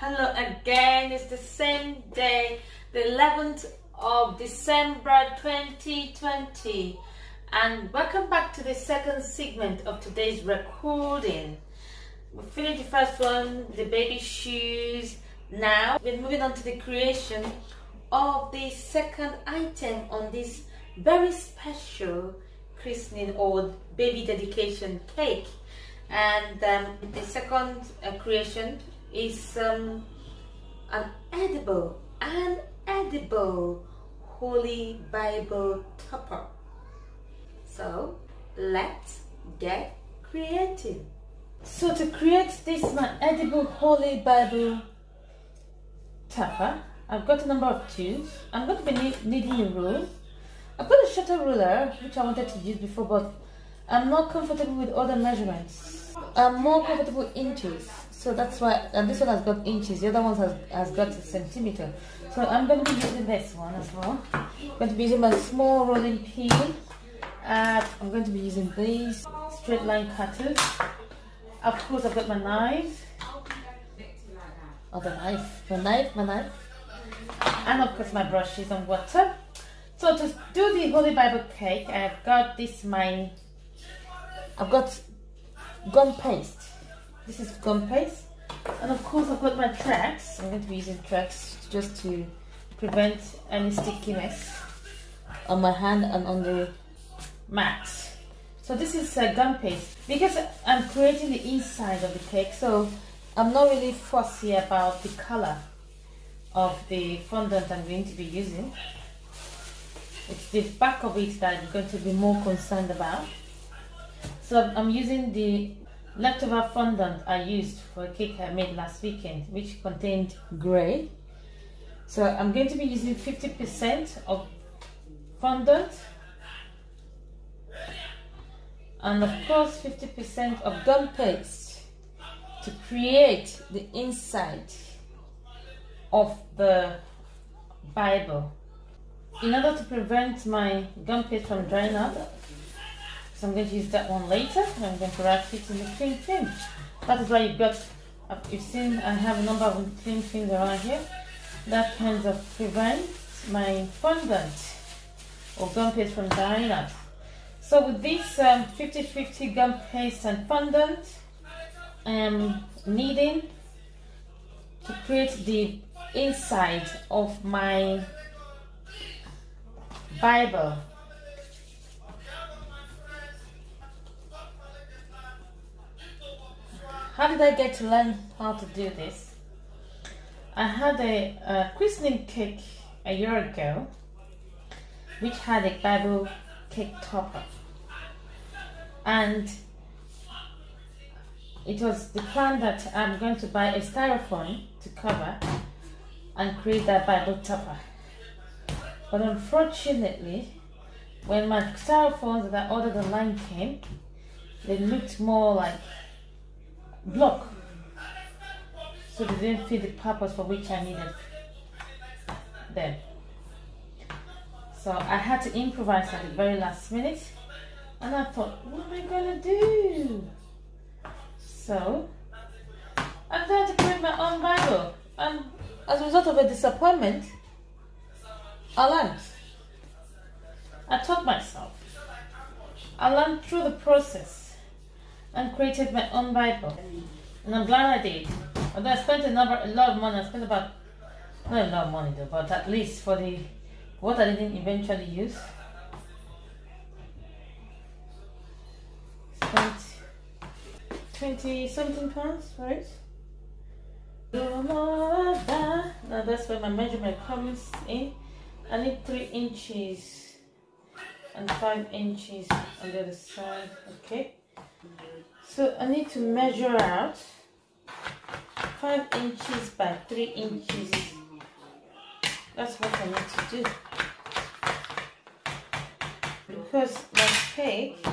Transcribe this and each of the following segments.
Hello again. It's the same day, the 11th of December 2020. And welcome back to the second segment of today's recording. We finished the first one, the baby shoes. Now we're moving on to the creation of the second item on this very special christening or baby dedication cake. And um, the second uh, creation is um, an edible, an edible Holy Bible topper. So let's get creative. So to create this my edible Holy Bible topper, I've got a number of tools. I'm going to be needing a rule. I've got a shorter ruler which I wanted to use before but I'm not comfortable with other measurements. I'm more comfortable inches so that's why this one has got inches the other one has, has got a centimeter. So i'm going to be using this one as well. I'm going to be using my small rolling pin and i'm going to be using these straight line cutters. Of course i've got my knife. Oh the knife my knife my knife. And of course my brushes and water. So to do the holy bible cake i've got this my i've got gum paste this is gum paste. And of course I've got my Trex. I'm going to be using Trex just to prevent any stickiness on my hand and on the mat. So this is uh, gum paste. Because I'm creating the inside of the cake, so I'm not really fussy about the color of the fondant I'm going to be using. It's the back of it that I'm going to be more concerned about. So I'm using the leftover fondant I used for a cake I made last weekend, which contained grey. So I'm going to be using 50% of fondant and of course 50% of gum paste to create the inside of the Bible. In order to prevent my gum paste from drying up, so I'm going to use that one later I'm going to wrap it in the cling film. That is why you've got, you've seen I have a number of cling films around here. That kind of prevents my fondant or gum paste from drying out. So with this 50-50 um, gum paste and fondant, I am kneading to create the inside of my Bible How did I get to learn how to do this? I had a, a christening cake a year ago which had a Bible cake topper and it was the plan that I'm going to buy a styrofoam to cover and create that Bible topper. But unfortunately, when my styrofoams that I ordered online came, they looked more like block so they didn't fit the purpose for which I needed them. So I had to improvise at the very last minute and I thought, what am I gonna do? So I tried to create my own Bible and as a result of a disappointment, I learned. I taught myself. I learned through the process and created my own Bible. And I'm glad I did. Although I spent a, number, a lot of money, I spent about, not a lot of money though, but at least for the, what I didn't eventually use. Spent 20 something pounds for it. Now that's where my measurement comes in. I need 3 inches and 5 inches on the other side, okay? So I need to measure out 5 inches by 3 inches. That's what I need to do. Because my cake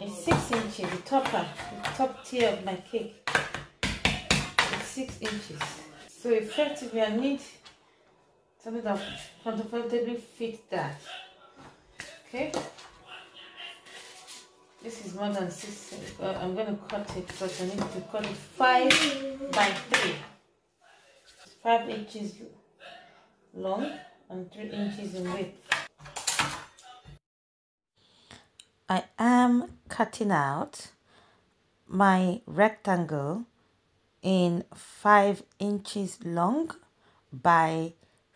is 6 inches, the topper, the top tier of my cake is 6 inches. So effectively I need something that comfortably fit that. Okay. This is more than six. Uh, I'm going to cut it because I need to cut it five by three. 5 inches long and 3 inches in width. I am cutting out my rectangle in 5 inches long by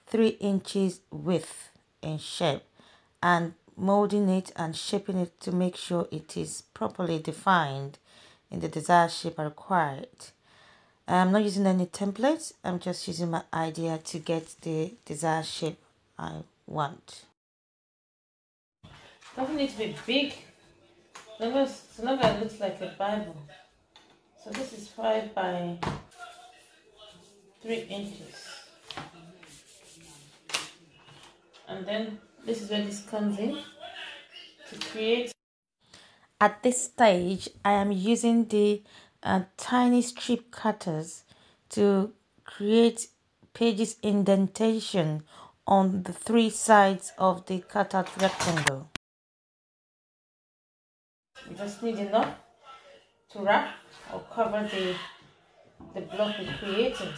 3 inches width in shape and molding it and shaping it to make sure it is properly defined in the desired shape required. I'm not using any templates, I'm just using my idea to get the desired shape I want. Doesn't need to be big, long as it looks like a Bible. So this is 5 by 3 inches. And then this is where this comes in to create. At this stage, I am using the uh, tiny strip cutters to create pages indentation on the three sides of the cutout rectangle. you just need enough to wrap or cover the, the block we created.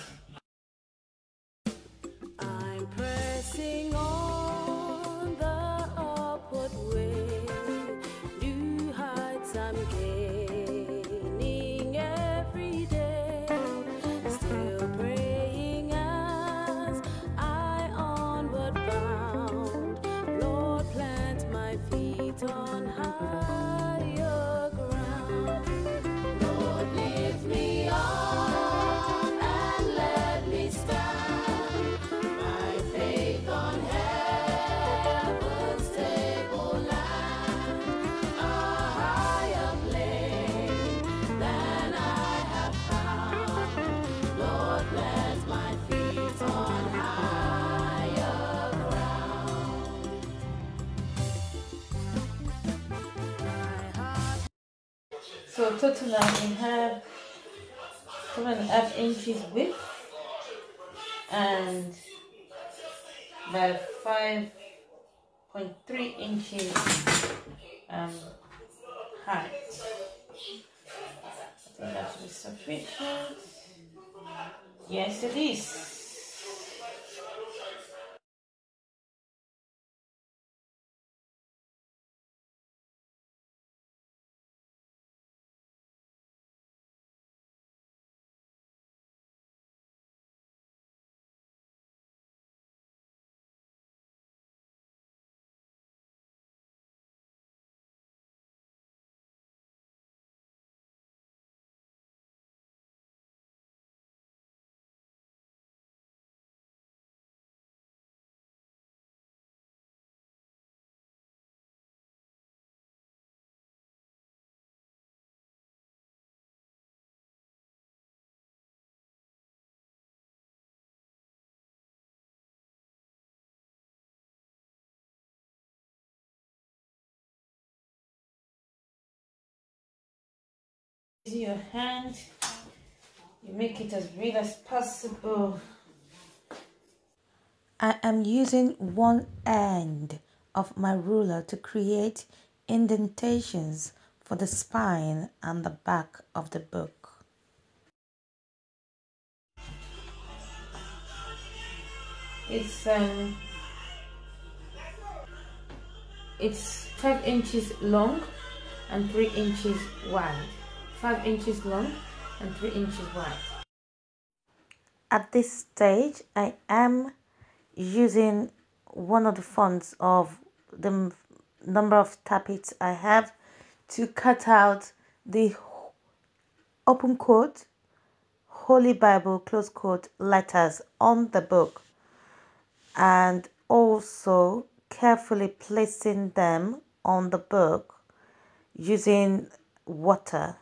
So total now we have seven and a half inches width and about five point three inches um, height. I think that should be sufficient. Yes, it is. Your hand you make it as real as possible I am using one end of my ruler to create indentations for the spine and the back of the book. It's um it's five inches long and three inches wide. 5 inches long and 3 inches wide. At this stage, I am using one of the fonts of the number of Tappits I have to cut out the open quote, Holy Bible, close quote, letters on the book and also carefully placing them on the book using water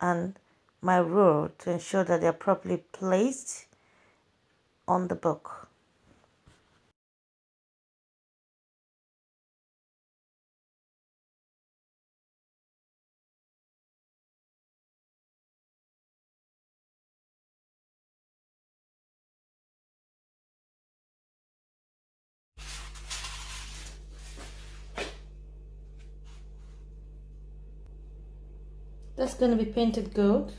and my rule to ensure that they're properly placed on the book. That's going to be painted gold.